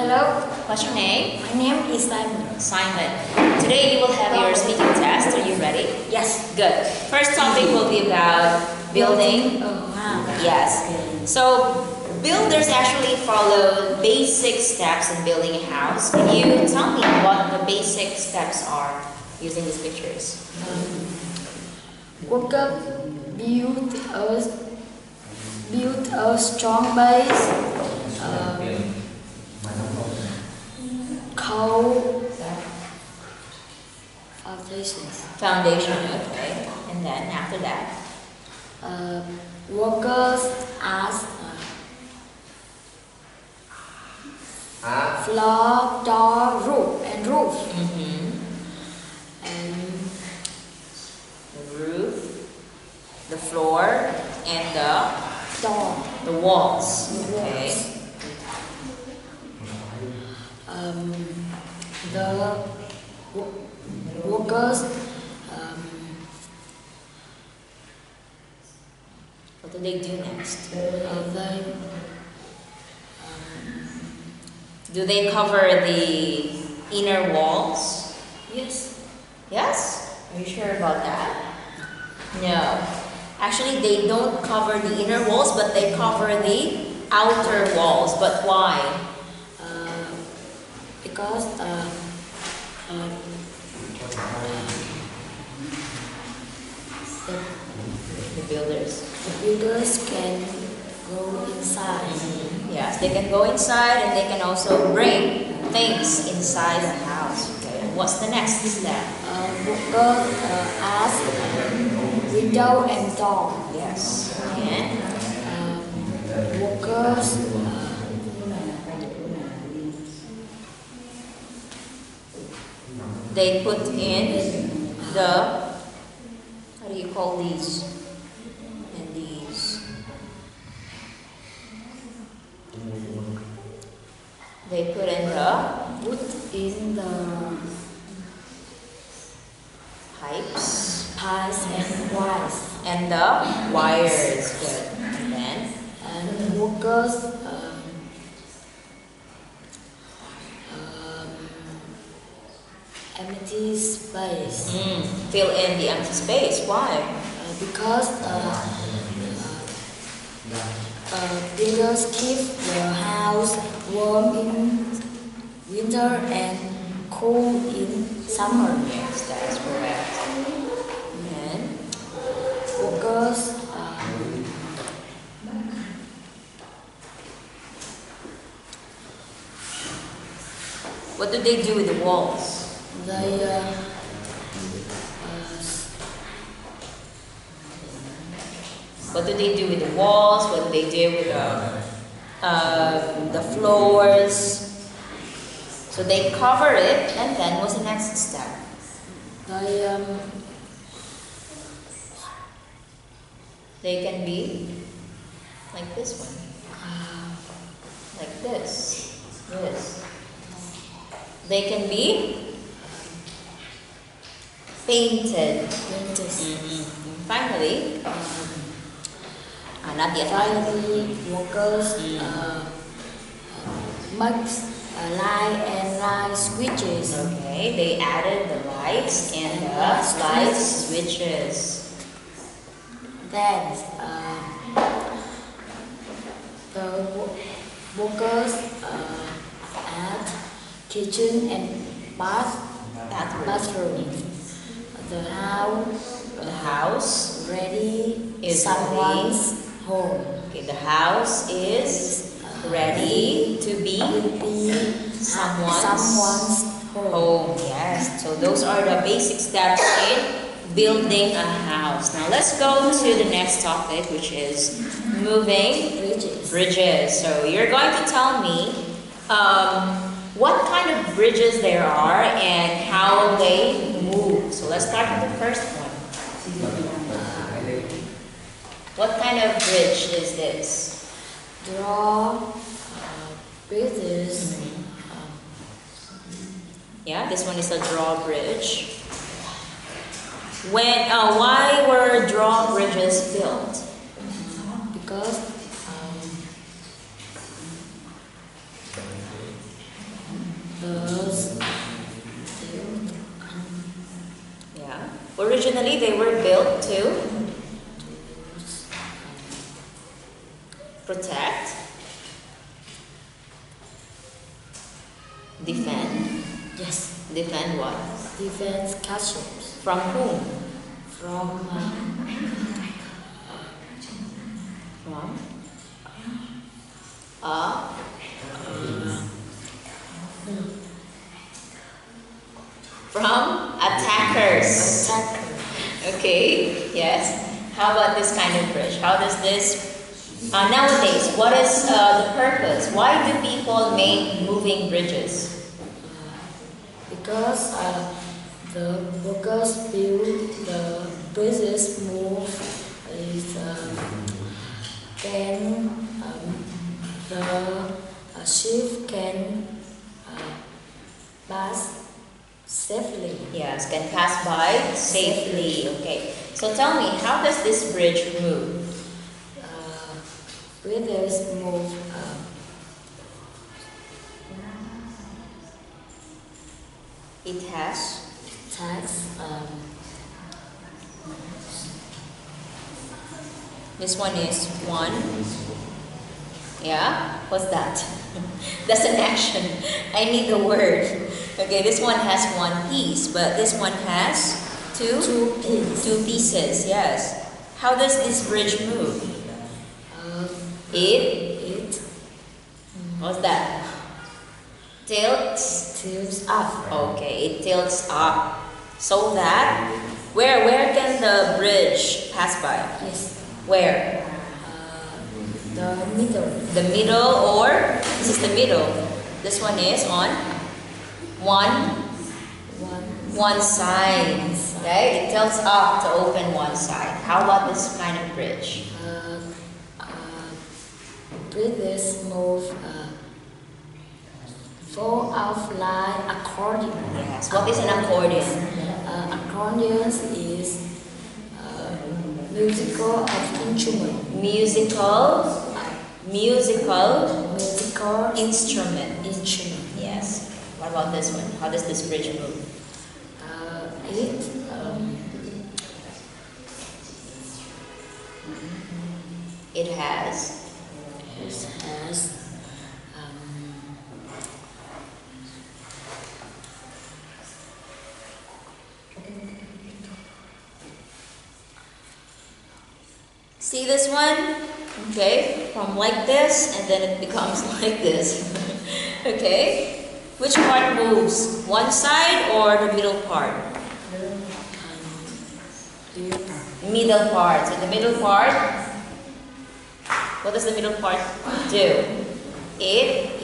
Hello, What's your name? my name is Simon. Simon. Today you will have your speaking test. Are you ready? Yes. Good. First topic will be about building. Oh, wow. Yes. So builders actually follow basic steps in building a house. Can you tell me what the basic steps are using these pictures? Worker build a build a strong base. Um, cold foundations. Foundation, okay. And then after that, Uh, workers ask uh, floor, door, roof, and roof. mm-hmm. And the roof, the floor, and the door. the walls. The Okay. walls. um, the workers um, What do they do next? uh, they Do they cover the inner walls? yes Yes? Are you sure about that? No. Actually, they don't cover the inner walls, but they cover the outer walls. But why? uh, because uh, um, the, The builders. the builders can go inside Yes, they can go inside and they can also bring things inside the house. Okay. What's the next step? uh, workers uh, ask uh, window and door Yes. And um, workers they put in the how do you call these? And these. They put in the put in the pipes. Pipes and wires. And the wires. Good. And then and workers empty space. Mm, fill in the empty space. Why? Uh, because uh, uh, uh, builders keep the house warm in winter and cool in summer. yes that is correct. And Workers uh, what do they do with the walls what do they do with the walls? What do they do with the uh, the floors? So they cover it and then what's the next step. They um, They can be like this one, like this, this. They can be painted. dentists. And Finally, Um, not yet. Finally, workers Mm. uh, makes a light and light switches. okay, they added the lights and the light switches. Then uh, the wo- workers uh, add kitchen and bath Bathroom. bathroom. The house The house ready Is someone's home. Okay, the house is ready to be Be someone's, someone's home. home. Yes, so those are the basic steps in building a house. Now let's go to the next topic, which is moving Bridges. bridges. So you're going to tell me um, what kind of bridges there are and how they. So let's start with the first one. What kind of bridge is this? Draw uh, bridges. Yeah, this one is a drawbridge. When, uh, why were drawbridges built? Originally, they were built to protect, defend. yes Defend what? defense castles From whom? from uh, From? Uh, from attackers. attacker. Okay, yes. How about this kind of bridge? How does this, uh, nowadays, what is uh, the purpose? Why do people make moving bridges? Because uh, the workers build the bridges move is um, can um, the uh, ship can uh, pass safely. Yes, can pass by safely. Okay, so tell me, how does this bridge move? Uh, move uh, It has tax um, This one is one. Yeah? What's that? That's an action. I need the word. Okay, this one has one piece, but this one has two? two pins. Two pieces, yes. How does this bridge move? Uh, It, it what's that? Tilts. tilts up. Okay, it tilts up. So that, where, where can the bridge pass by? Yes. Where? Uh, the middle. the middle or this is the middle this one is on one One. side okay it tells up to open one side how about this kind of bridge Uh, uh, bridges move uh, four out line accordion. yes what is an accordion Uh, accordion is uh, musical of instrument. musical musical musical instrument. About this one how does this bridge move Uh, it um, it has it has um, See this one? Okay, from like this and then it becomes like this. okay? Which part moves? One side or the middle part? Middle part. So the middle part, what does the middle part do? It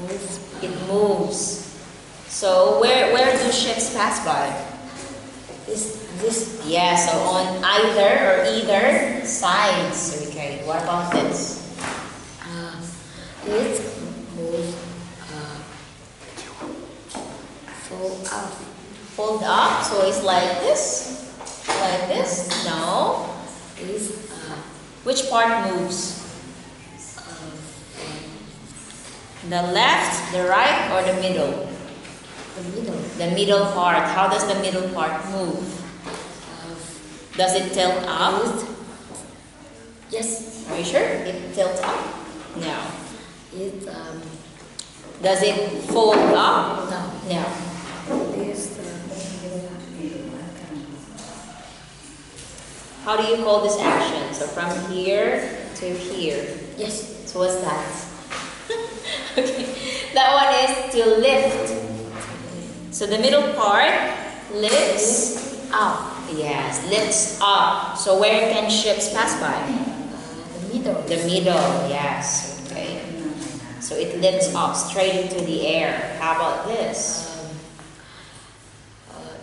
moves it moves. So where where do ships pass by? this this Yeah, so on either or either sides. Okay, what about this? uh, it fold up. Fold up, so it's like this. Like this? No. Is uh, Which part moves? uh, The left, the right, or the middle? the middle. The middle part. How does the middle part move? Does it tilt up? it, yes, Are you sure? It tilts up? No. it um, Does it fold up? no. No. How do you call this action? So from here to here. yes. So what's that? okay. That one is to lift. So the middle part lifts Up. Yes, lifts up. So where can ships pass by? Uh, the middle. The middle, yes. Okay. So it lifts up straight into the air. How about this?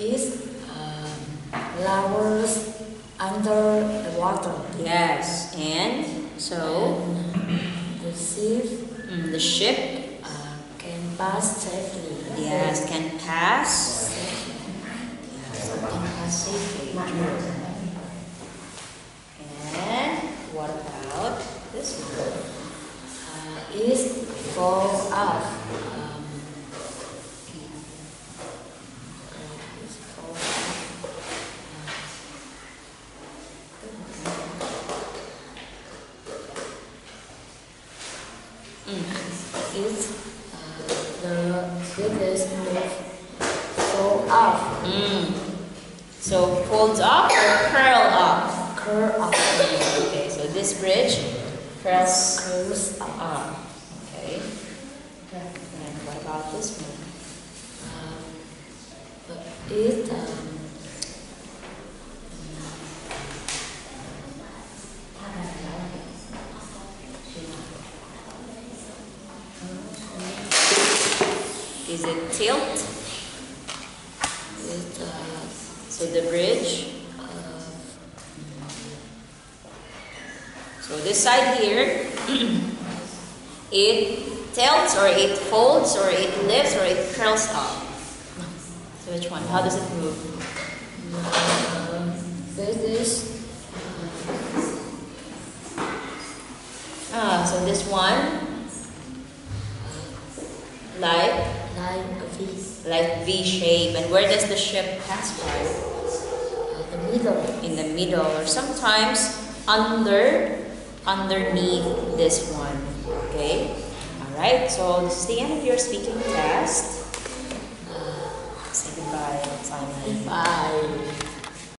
Is um, lowers under the water. Yes, and so And the ship mm, the ship, uh, can pass safely. yes, can pass. Safely. So can pass safely. And what about this one? Uh, is fall out. Um, Mm. It's uh, the biggest move. So up, Mm. So folds up or curl up? curl up, Okay, so this bridge curls curls up. up. Okay. And what about this one? Uh, it um, Is it tilt? it uh, So the bridge. uh, So this side here, it tilts or it folds or it lifts or it curls up. So which one? How does it move? this Ah, so this one, like like a V, like V shape. And where does the ship pass by? In the middle. In the middle, or sometimes under, underneath this one. Okay. All right. So this is the end of your speaking test. Uh, say goodbye, Simon. Bye.